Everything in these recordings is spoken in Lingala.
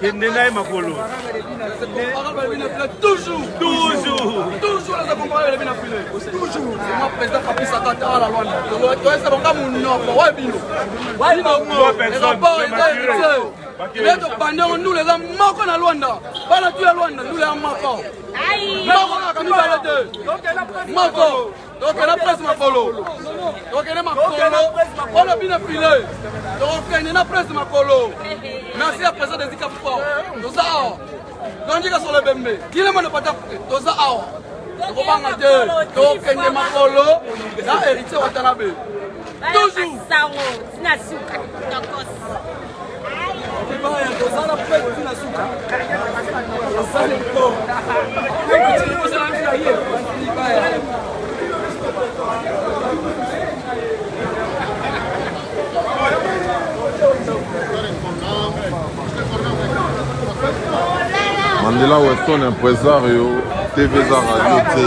kende naye makolo toyesa banga monoko oyo bino ye tobande yango ndula eza moko na lwanda bana tu ya lwanda ndula ya moko moko kaka mibale te moko tokende presse makolo tokende makolo oyo bino file tokokende na presse makolo merci ya président des dicap fort toza awa tondika solo ebembe kile mwana pata toza awa tokobanga te tokokende makolo na héritier watanabe toujours Mandela Weston, impresario, TV Zara, Yote.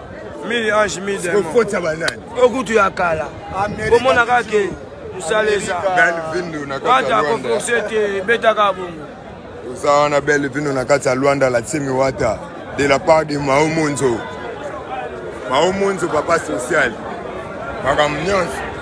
mille ange mille demokofotisa banani oyo kutu ya kala komona kaka ke mosala eza wata akoforce te ebetaka bongo oza wana belle vino na kati ya lwanda la tiemi wata de la part de mao monzo mao monzo papa social makambo nyonso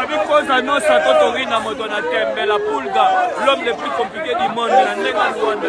abikoza nyonso atotori na moto na tembe la pulga l'homme le plus compliqué du monde na ndenge ya rwanda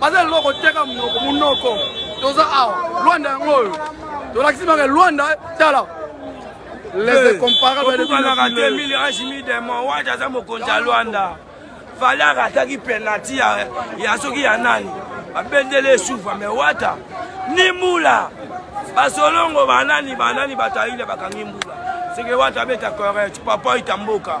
baza eloko teka monoko monoko toza awa lwanda yango oyo tolakisi bango lwanda tala lesekomparabalaka te mili ashimi demon wati aza mokonzi ya lwanda fali akataki penati ya soki ya nani babendeli esufa me wata ni mula basolongo banani banani bataile bakangi mbula soki wata abeta correct papa ita mboka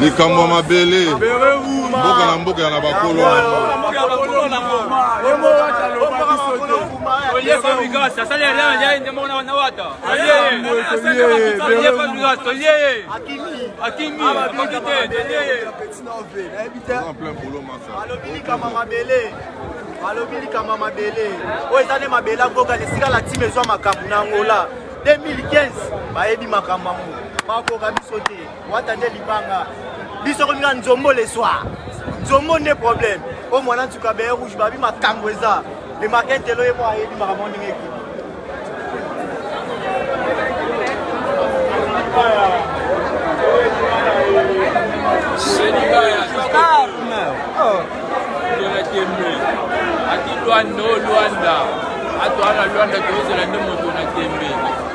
likambo ya mabele mboka na mboka ya na bakolo oyeba mikasa asali ya nde moko na wata alobi likama mabele oyo eza nde mabele akoka lisika la time ezwa makambo na angola 2015 bayebi makambo yango bakoka biso te wata nde libanga biso komi na nzombo le soir nzombo nde problème oyo mwana ntuka beye rouge babi makambo eza le matin telo ye mwa ayebi makambo ndenge eki Calme. Oh. Luanda, Luanda, atuana Luanda, tuwezela nde moto na tembe